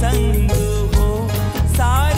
संग हो सारे